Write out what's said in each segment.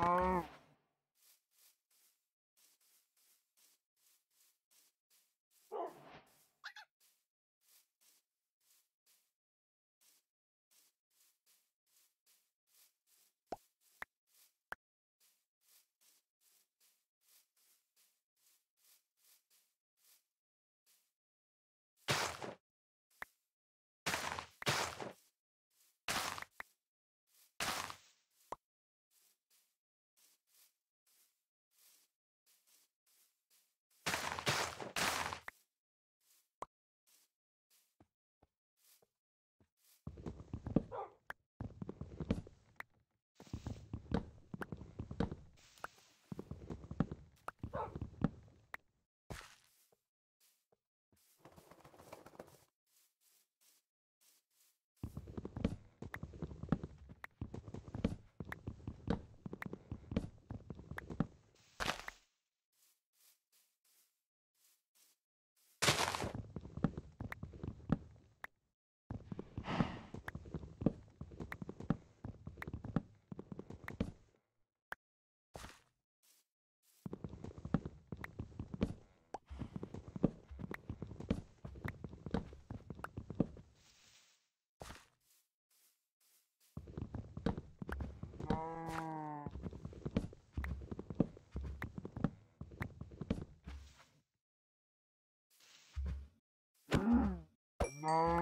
Oh. No.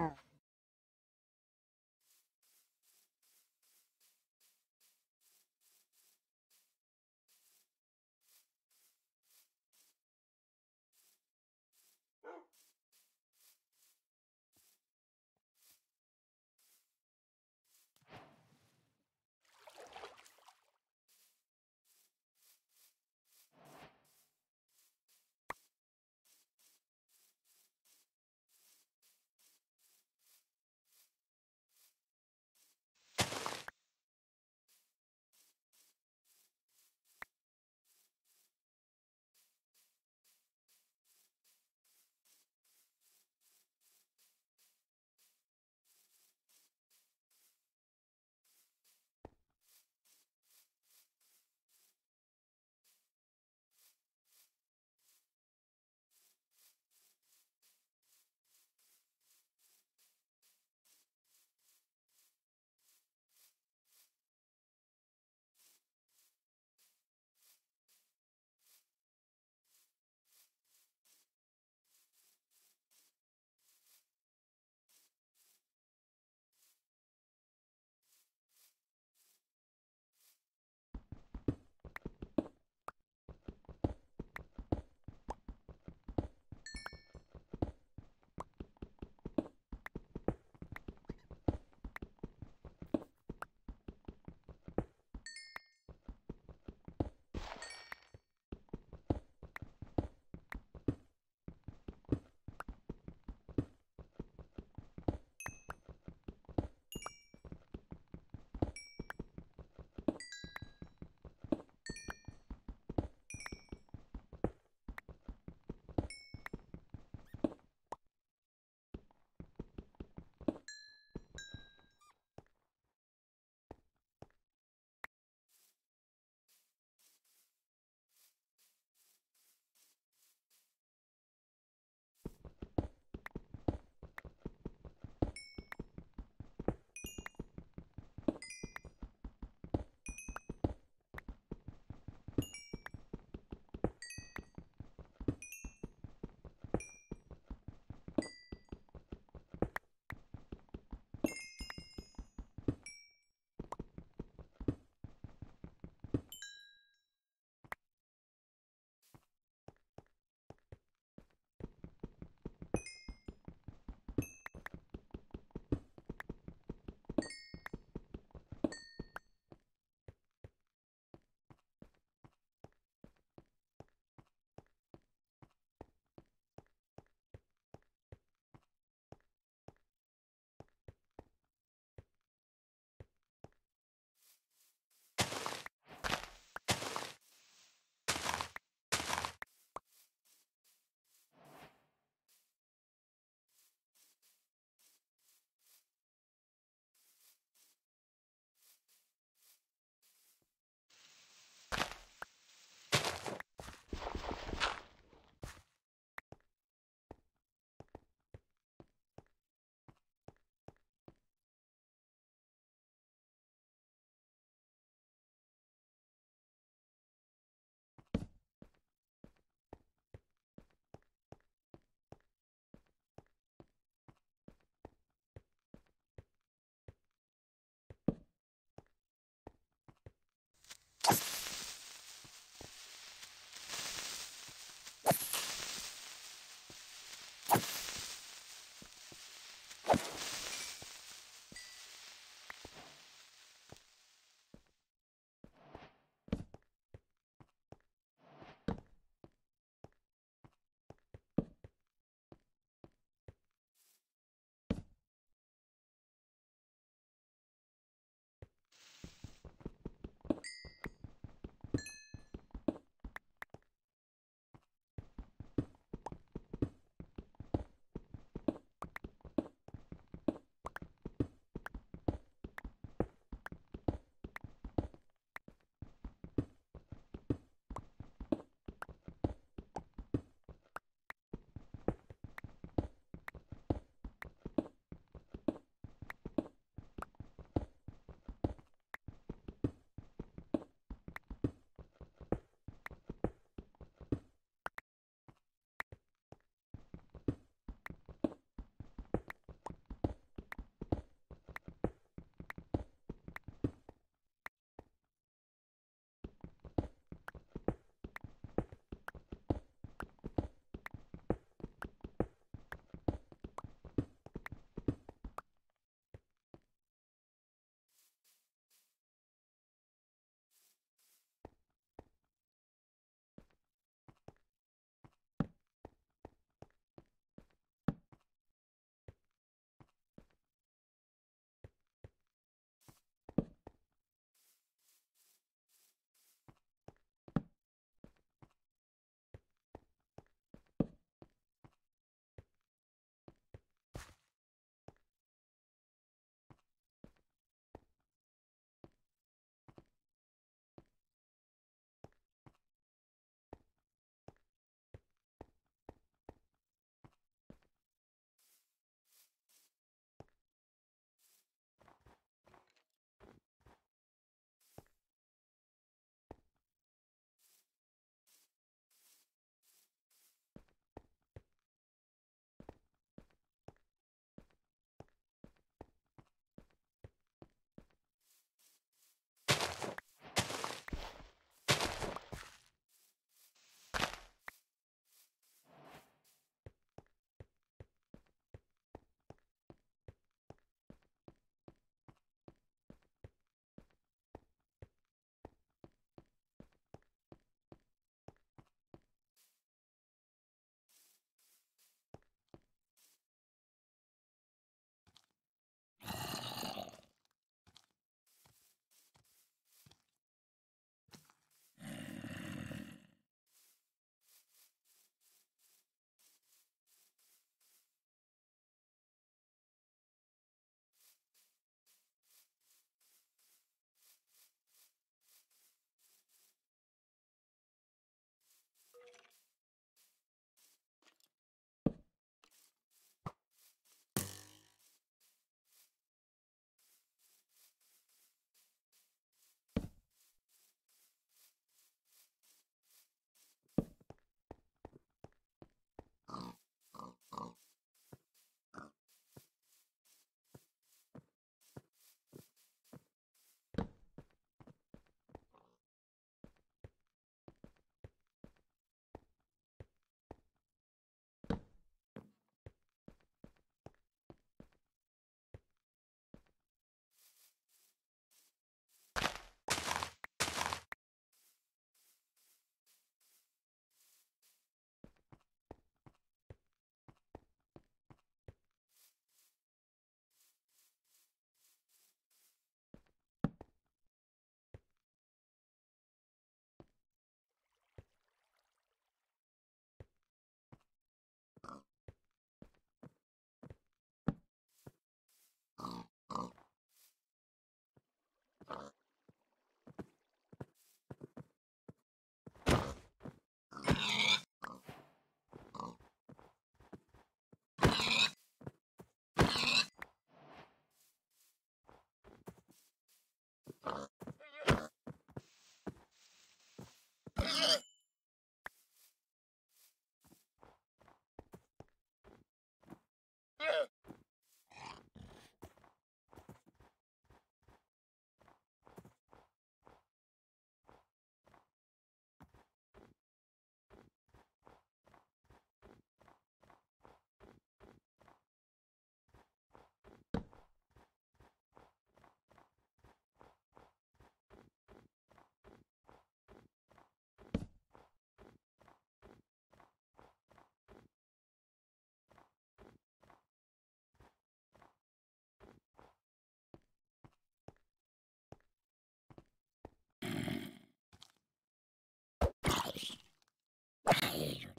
you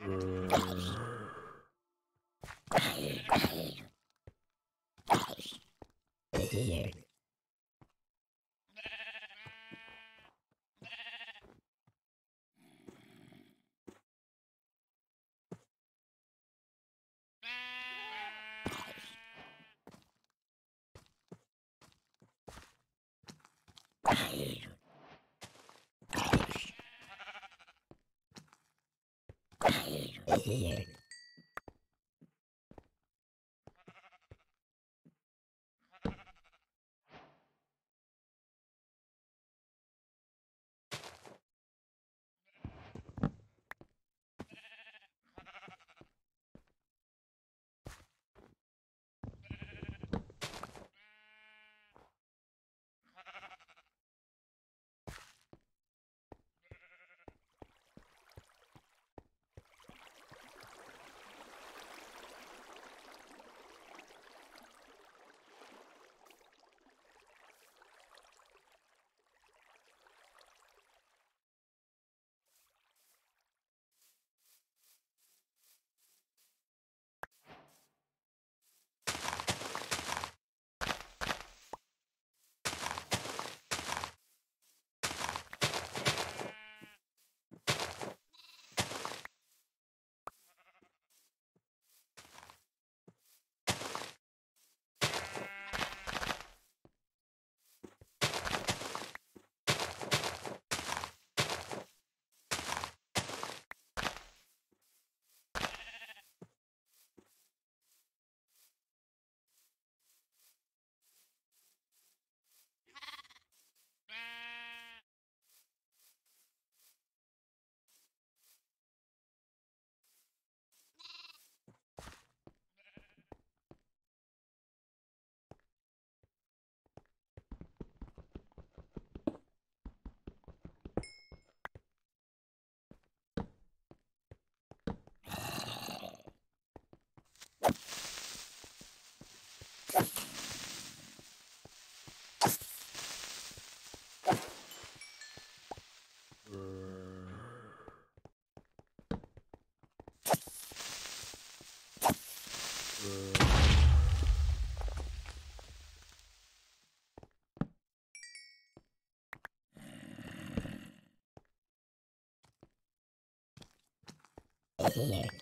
Here. Yeah. Yeah.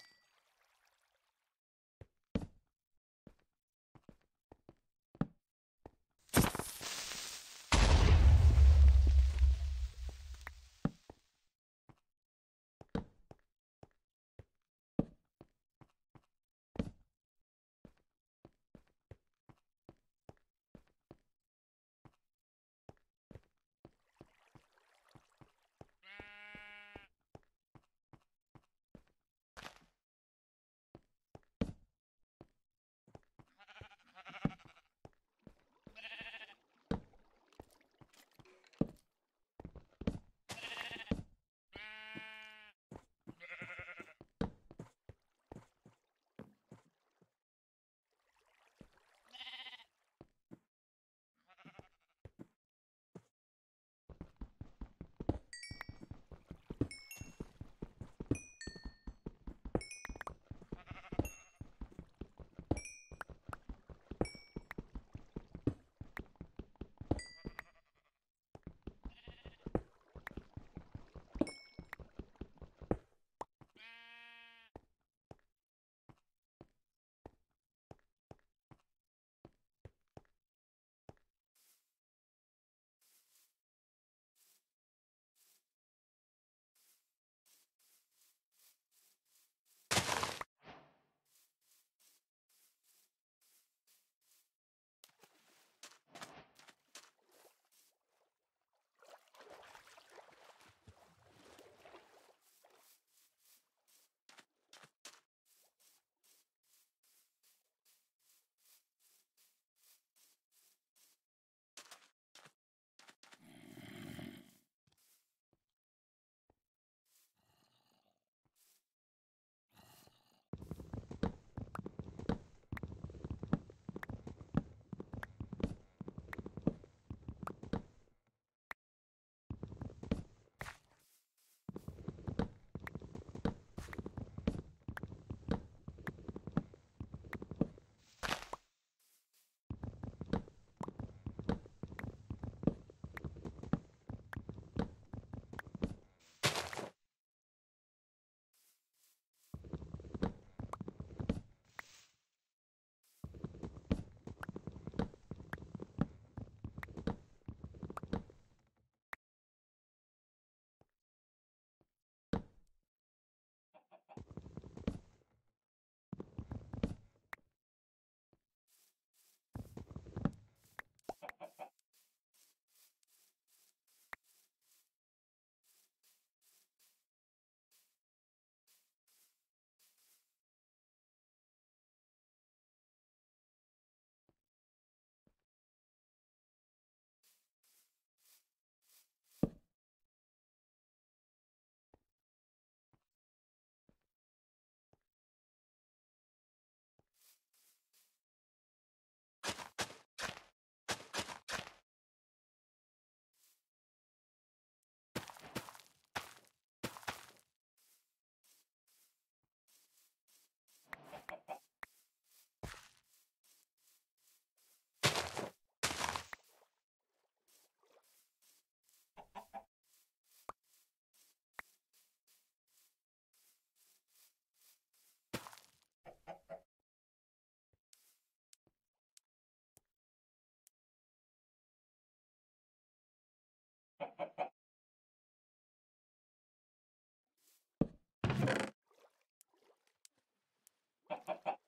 ハハハ。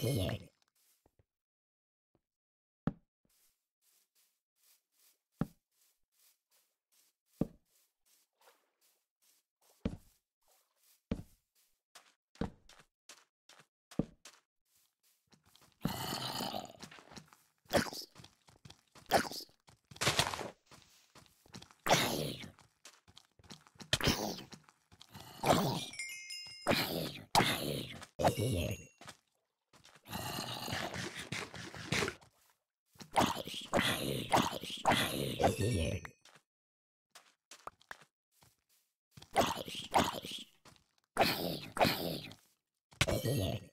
clear. Here. here. Here.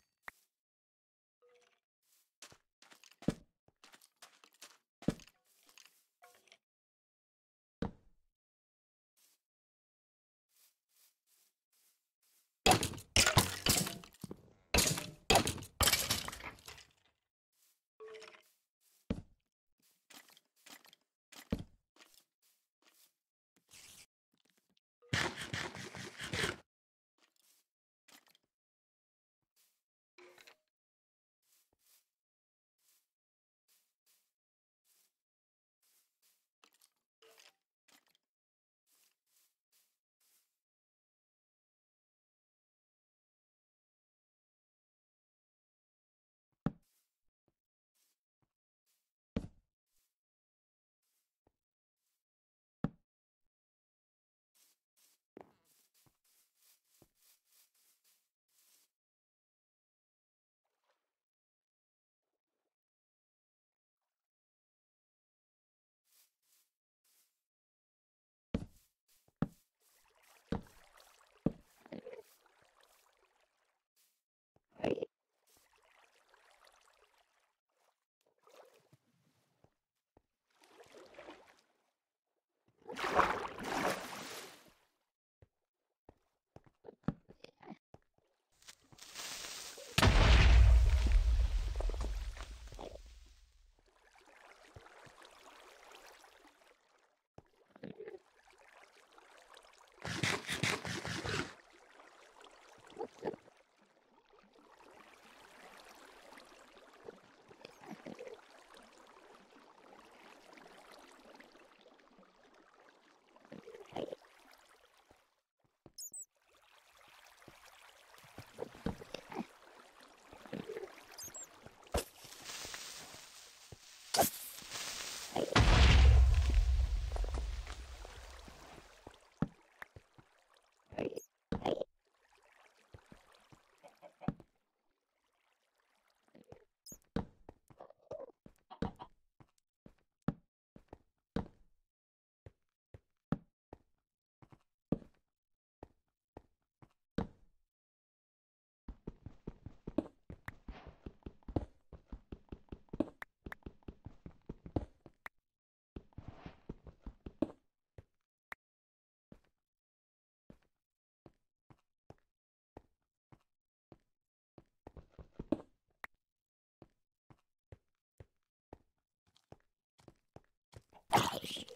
Thank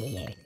you.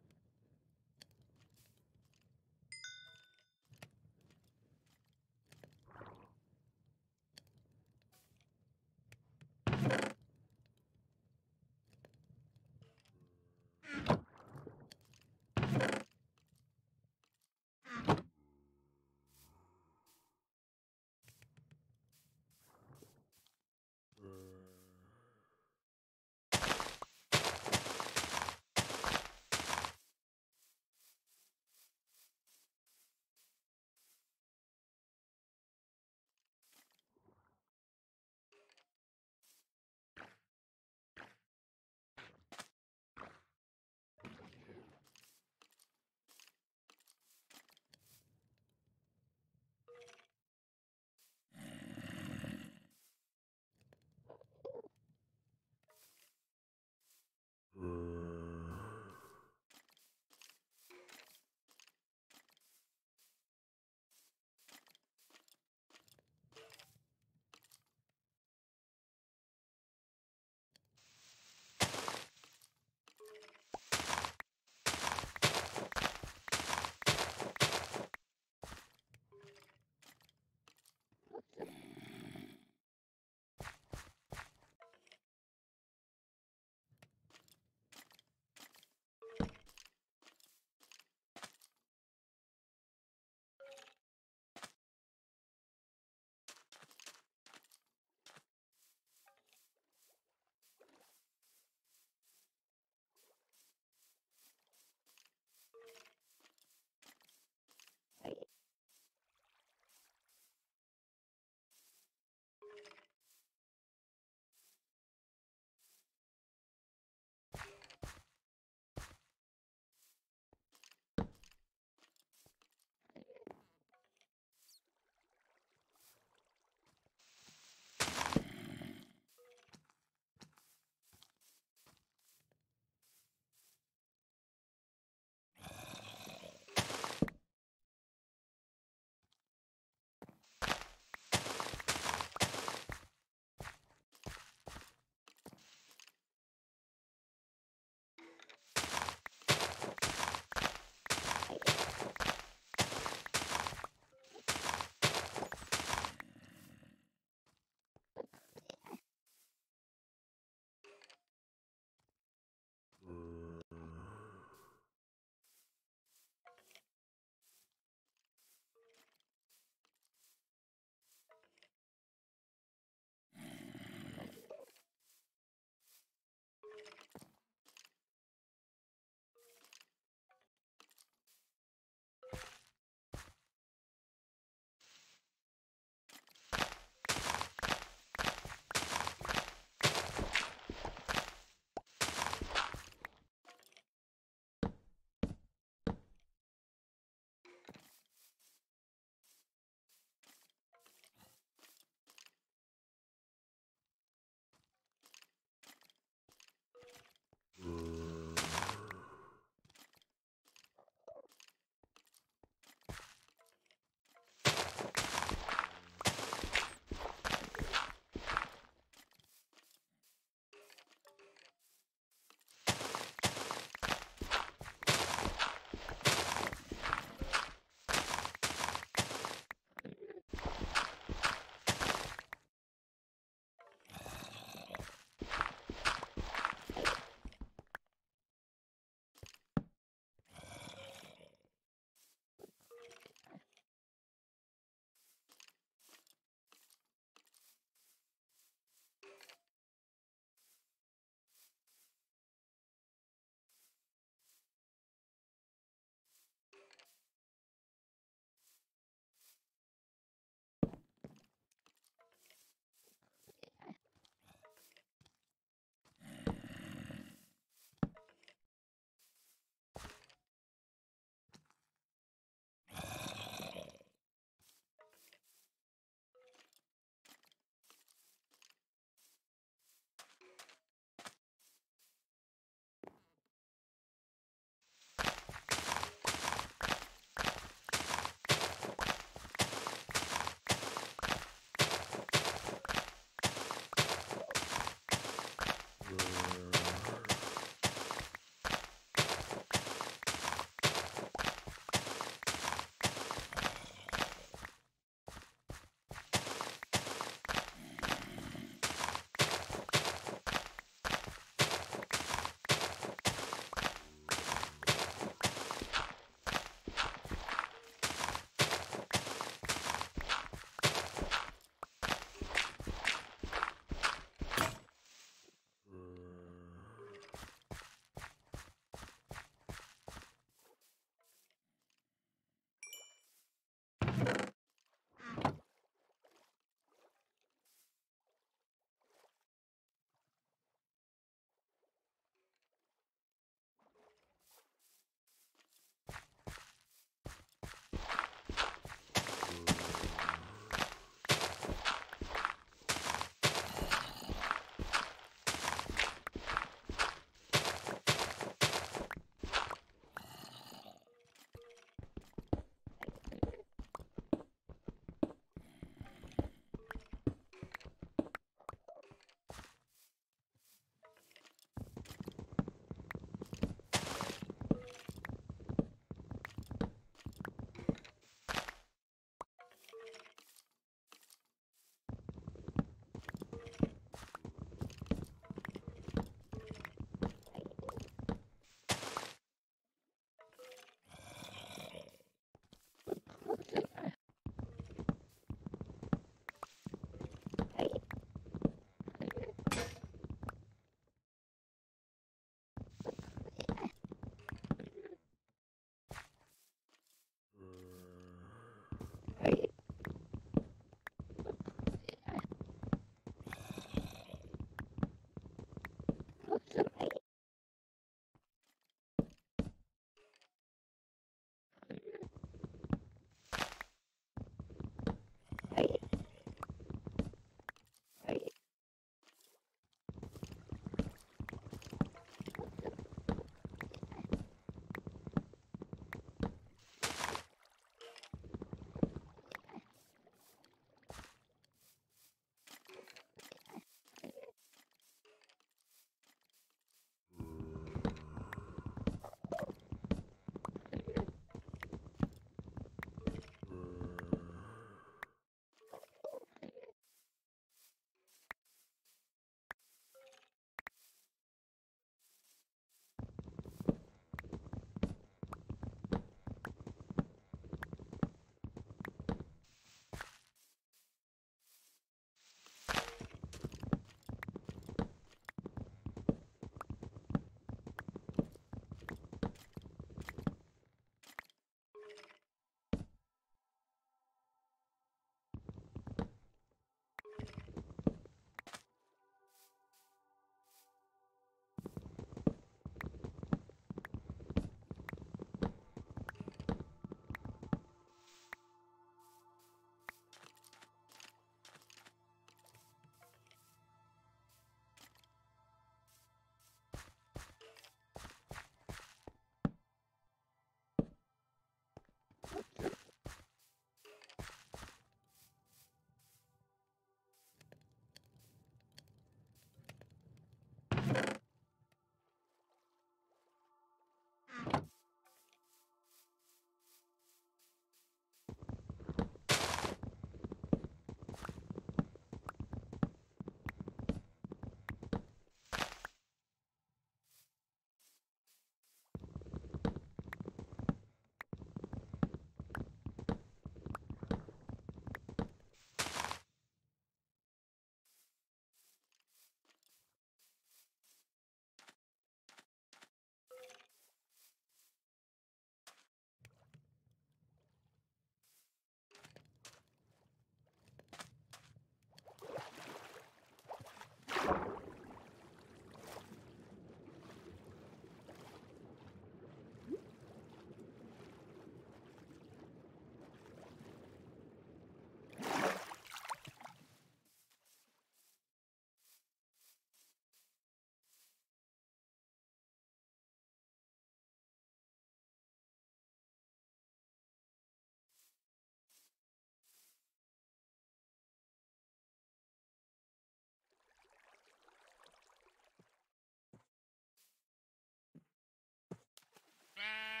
Bye.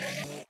Yeah.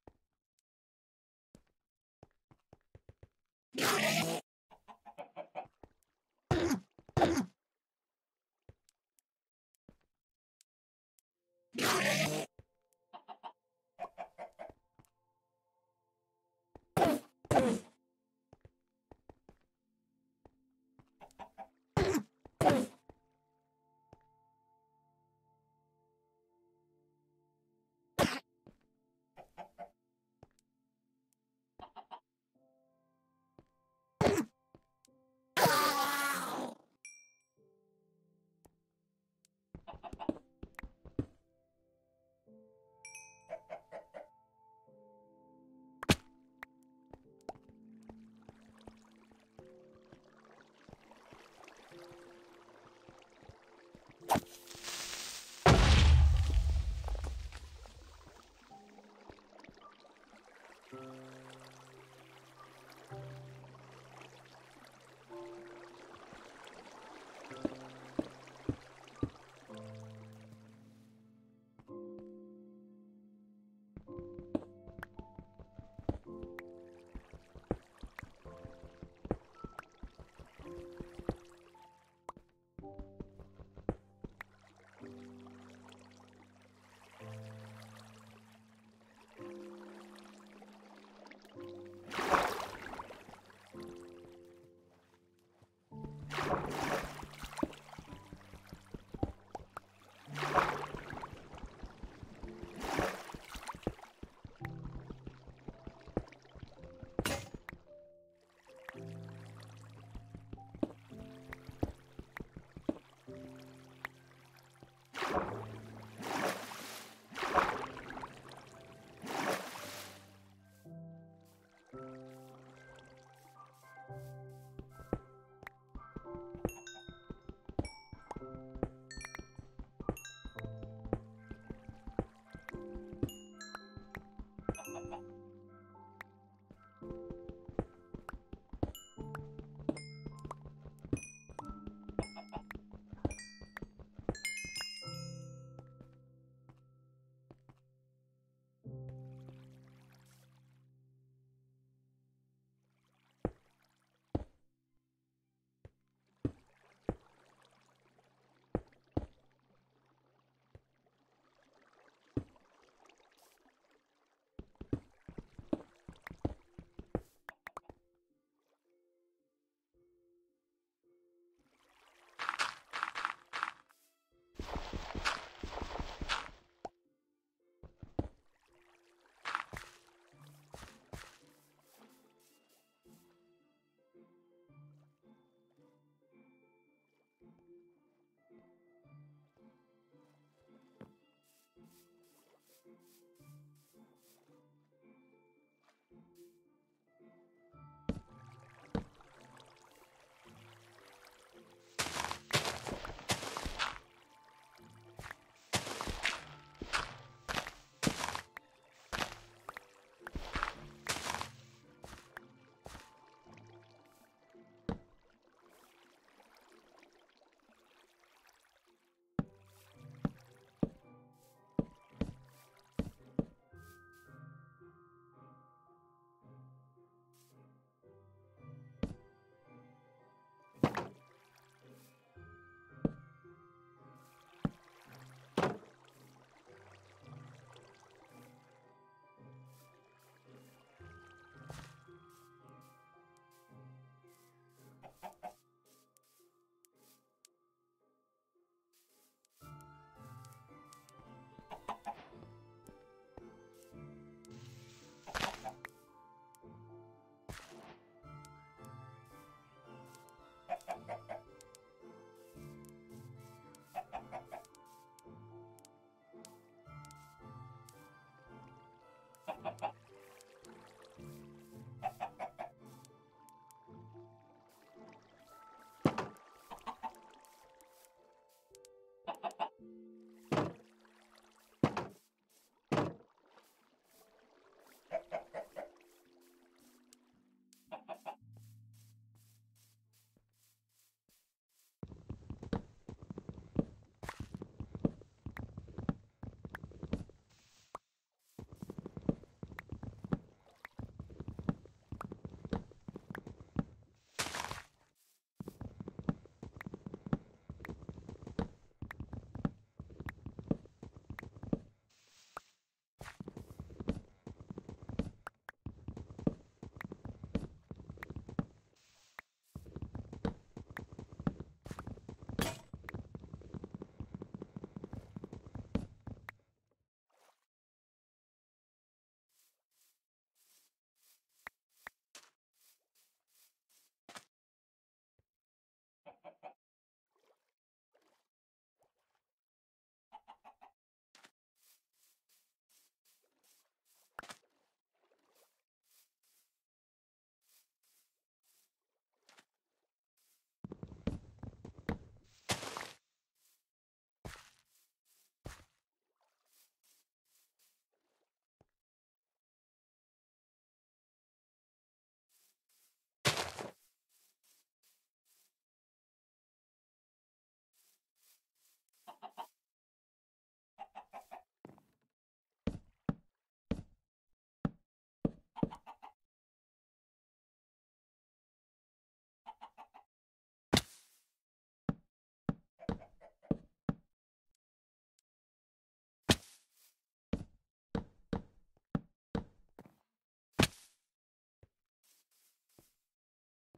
Thank you.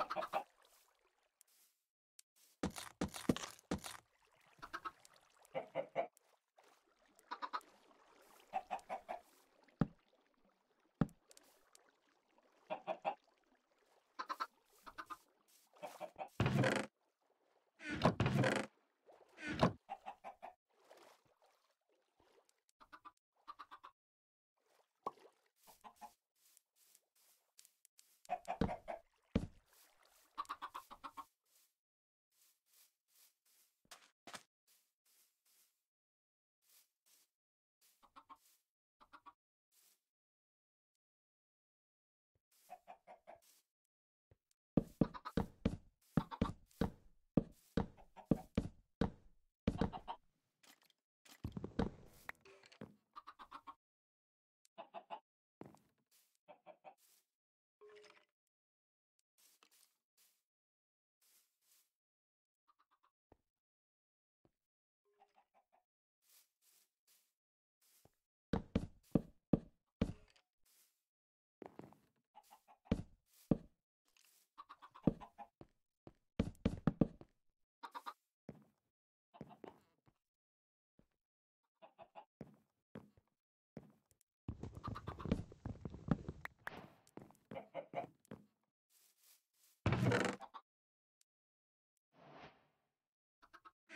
Ha ha ha.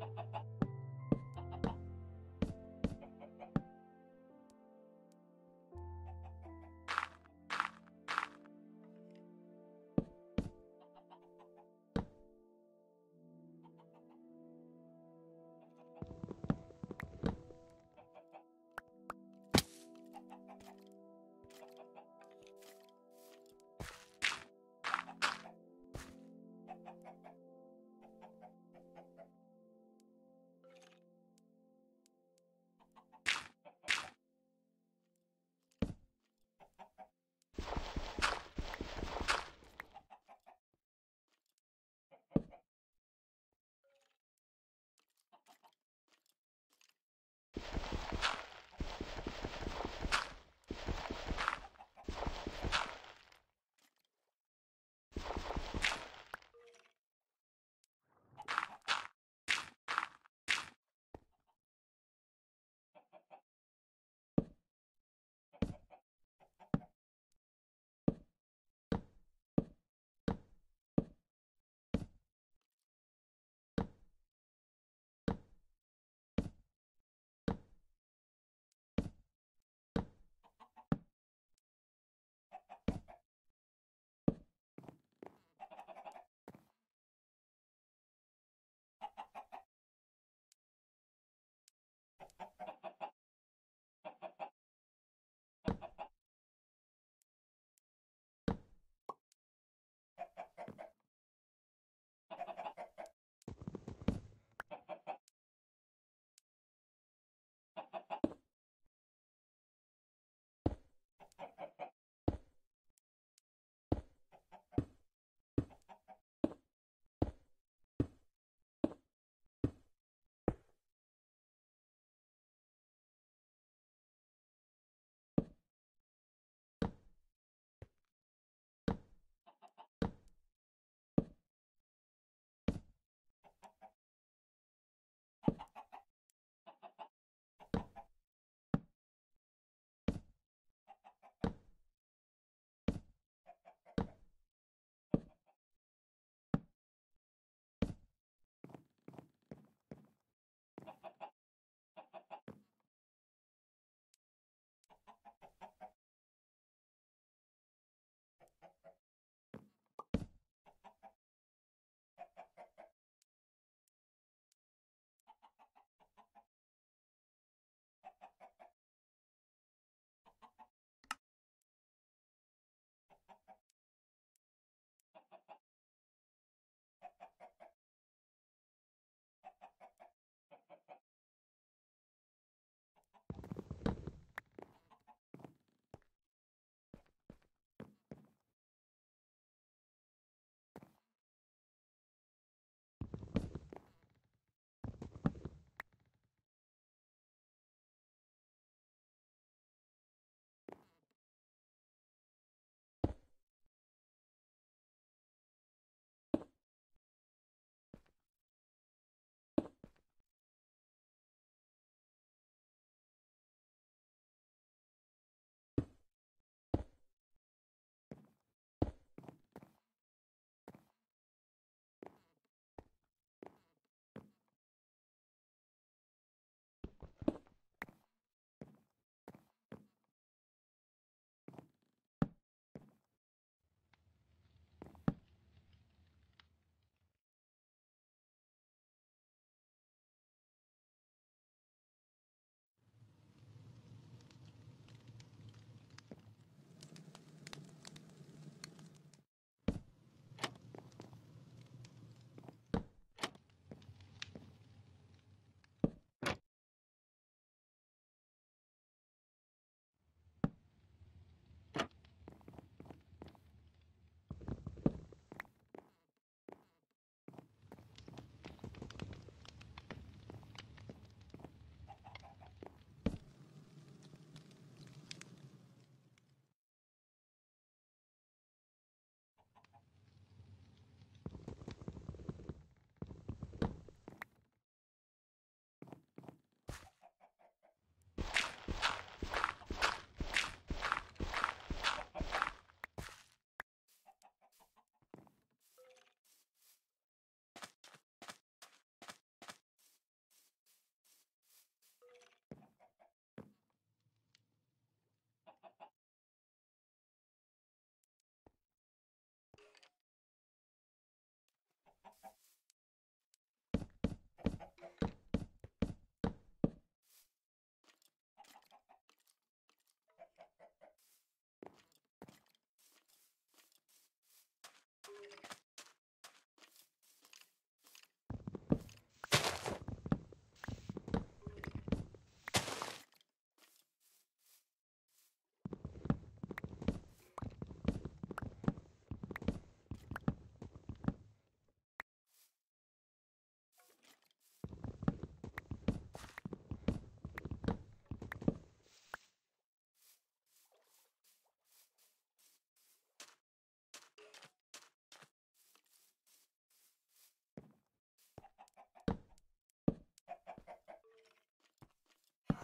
Ha ha ha!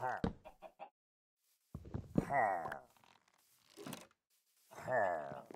How? How? How?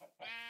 Bye.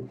you.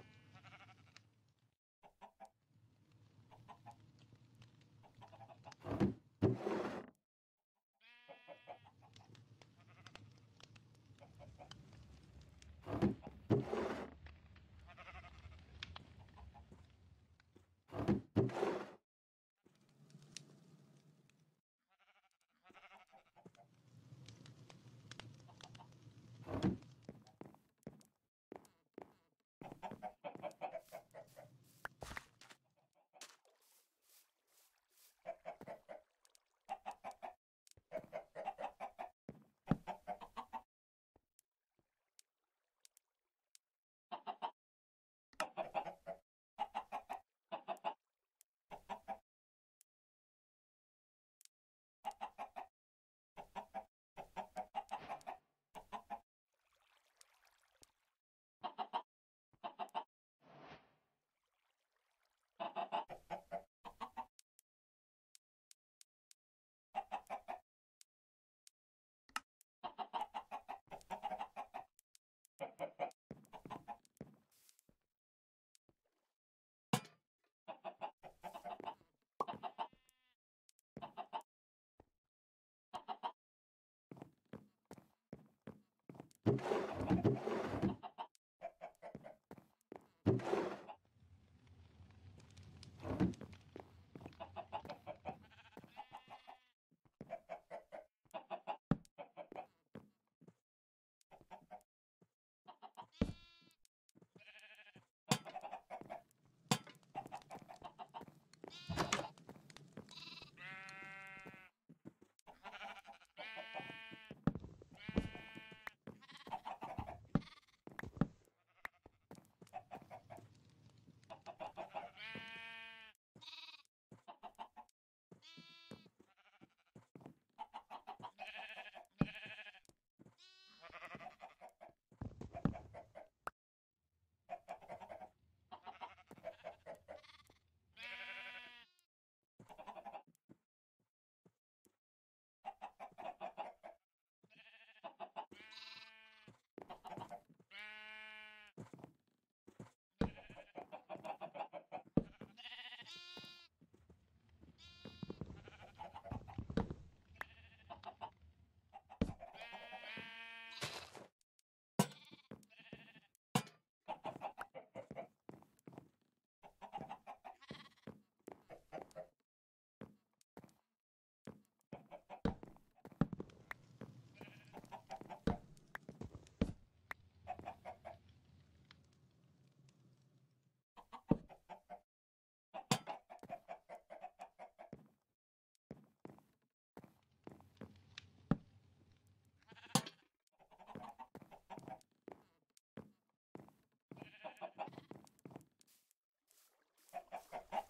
Ha, ha, ha.